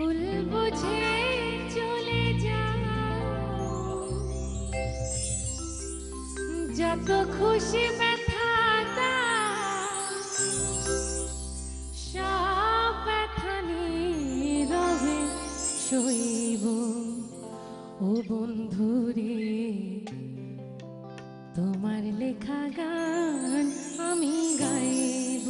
ভুল বুঝে চলে যত খুশি ব্যথা সব ব্যথা রবে শৈব ও বন্ধুরে, তোমার লেখা গান আমি গাইব।